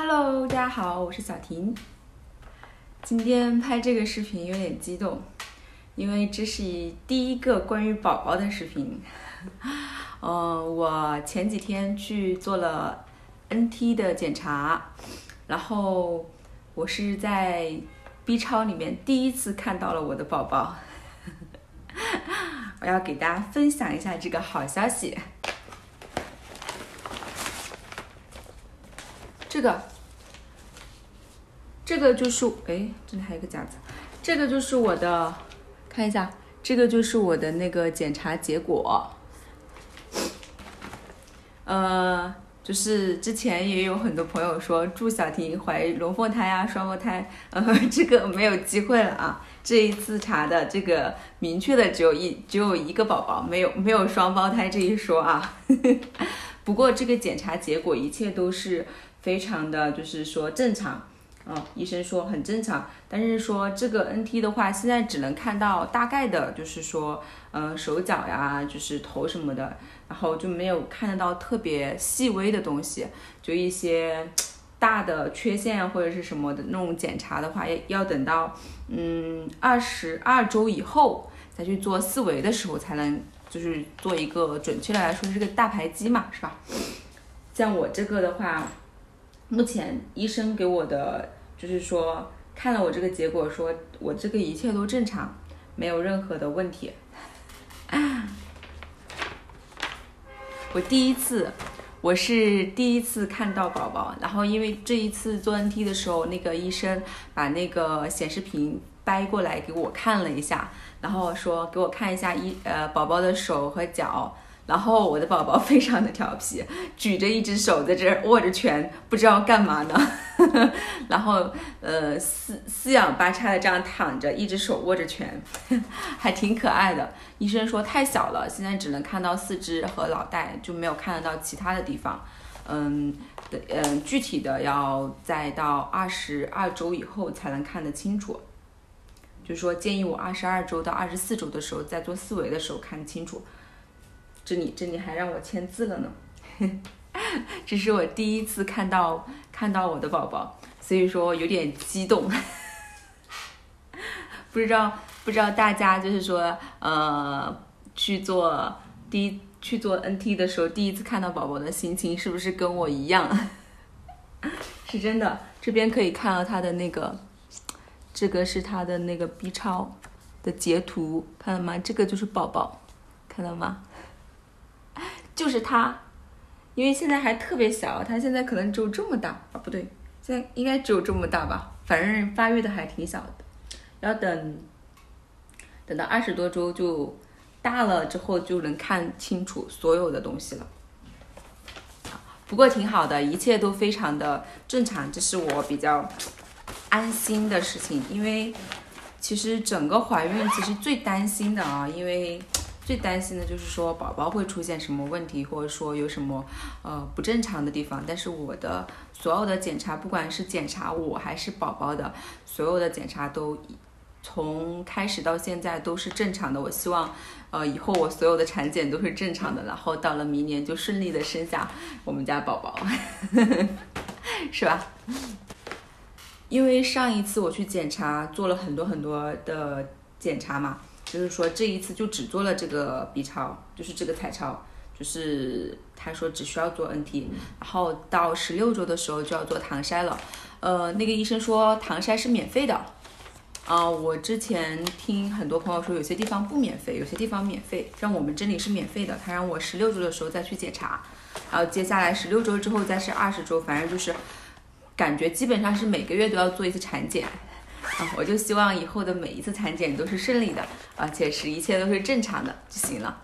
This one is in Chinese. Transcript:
Hello，大家好，我是小婷。今天拍这个视频有点激动，因为这是第一个关于宝宝的视频。嗯，我前几天去做了 NT 的检查，然后我是在 B 超里面第一次看到了我的宝宝。我要给大家分享一下这个好消息。这个，这个就是哎，这里还有个夹子，这个就是我的，看一下，这个就是我的那个检查结果。呃，就是之前也有很多朋友说祝小婷怀龙凤胎啊、双胞胎，呃，这个没有机会了啊。这一次查的这个明确的只有一只有一个宝宝，没有没有双胞胎这一说啊。不过这个检查结果一切都是。非常的就是说正常，嗯，医生说很正常，但是说这个 NT 的话，现在只能看到大概的，就是说，嗯，手脚呀，就是头什么的，然后就没有看得到特别细微的东西，就一些大的缺陷或者是什么的那种检查的话，要要等到嗯二十二周以后再去做四维的时候才能，就是做一个准确的来说是个大排畸嘛，是吧？像我这个的话。目前医生给我的就是说，看了我这个结果，说我这个一切都正常，没有任何的问题。我第一次，我是第一次看到宝宝，然后因为这一次做 NT 的时候，那个医生把那个显示屏掰过来给我看了一下，然后说给我看一下一呃宝宝的手和脚。然后我的宝宝非常的调皮，举着一只手在这握着拳，不知道干嘛呢。然后呃四四仰八叉的这样躺着，一只手握着拳，还挺可爱的。医生说太小了，现在只能看到四肢和脑袋，就没有看得到其他的地方。嗯的嗯，具体的要再到二十二周以后才能看得清楚。就说建议我二十二周到二十四周的时候再做四维的时候看得清楚。这里这里还让我签字了呢，这是我第一次看到看到我的宝宝，所以说有点激动。不知道不知道大家就是说呃去做第一去做 NT 的时候，第一次看到宝宝的心情是不是跟我一样？是真的，这边可以看到他的那个，这个是他的那个 B 超的截图，看到吗？这个就是宝宝，看到吗？就是他，因为现在还特别小，他现在可能只有这么大啊，不对，现在应该只有这么大吧，反正发育的还挺小的，要等等到二十多周就大了之后就能看清楚所有的东西了。不过挺好的，一切都非常的正常，这是我比较安心的事情，因为其实整个怀孕其实最担心的啊，因为。最担心的就是说宝宝会出现什么问题，或者说有什么呃不正常的地方。但是我的所有的检查，不管是检查我还是宝宝的，所有的检查都从开始到现在都是正常的。我希望呃以后我所有的产检都是正常的，然后到了明年就顺利的生下我们家宝宝，是吧？因为上一次我去检查做了很多很多的检查嘛。就是说这一次就只做了这个 B 超，就是这个彩超，就是他说只需要做 NT，然后到十六周的时候就要做唐筛了。呃，那个医生说唐筛是免费的，啊，我之前听很多朋友说有些地方不免费，有些地方免费，让我们这里是免费的。他让我十六周的时候再去检查，然后接下来十六周之后再是二十周，反正就是感觉基本上是每个月都要做一次产检。啊，我就希望以后的每一次产检都是顺利的，而且是一切都是正常的就行了。